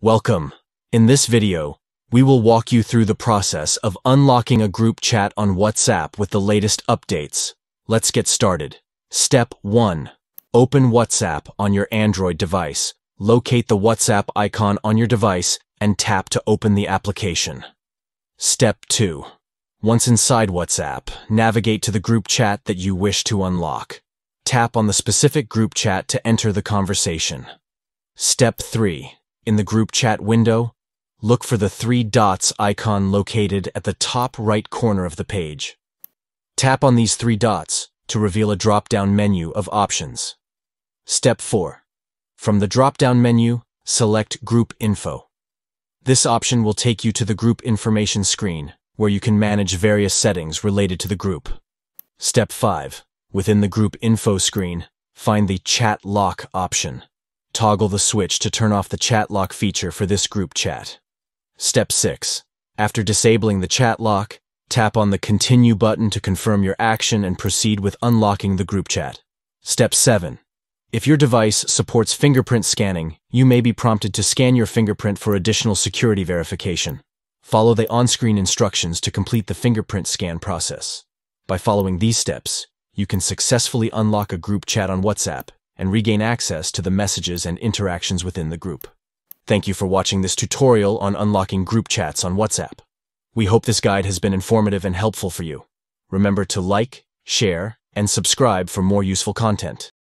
Welcome. In this video, we will walk you through the process of unlocking a group chat on WhatsApp with the latest updates. Let's get started. Step 1. Open WhatsApp on your Android device. Locate the WhatsApp icon on your device and tap to open the application. Step 2. Once inside WhatsApp, navigate to the group chat that you wish to unlock. Tap on the specific group chat to enter the conversation. Step 3. In the group chat window, look for the three dots icon located at the top right corner of the page. Tap on these three dots to reveal a drop-down menu of options. Step 4. From the drop-down menu, select Group Info. This option will take you to the group information screen, where you can manage various settings related to the group. Step 5. Within the group info screen, find the Chat Lock option. Toggle the switch to turn off the chat lock feature for this group chat. Step 6. After disabling the chat lock, tap on the Continue button to confirm your action and proceed with unlocking the group chat. Step 7. If your device supports fingerprint scanning, you may be prompted to scan your fingerprint for additional security verification. Follow the on-screen instructions to complete the fingerprint scan process. By following these steps, you can successfully unlock a group chat on WhatsApp and regain access to the messages and interactions within the group. Thank you for watching this tutorial on unlocking group chats on WhatsApp. We hope this guide has been informative and helpful for you. Remember to like, share, and subscribe for more useful content.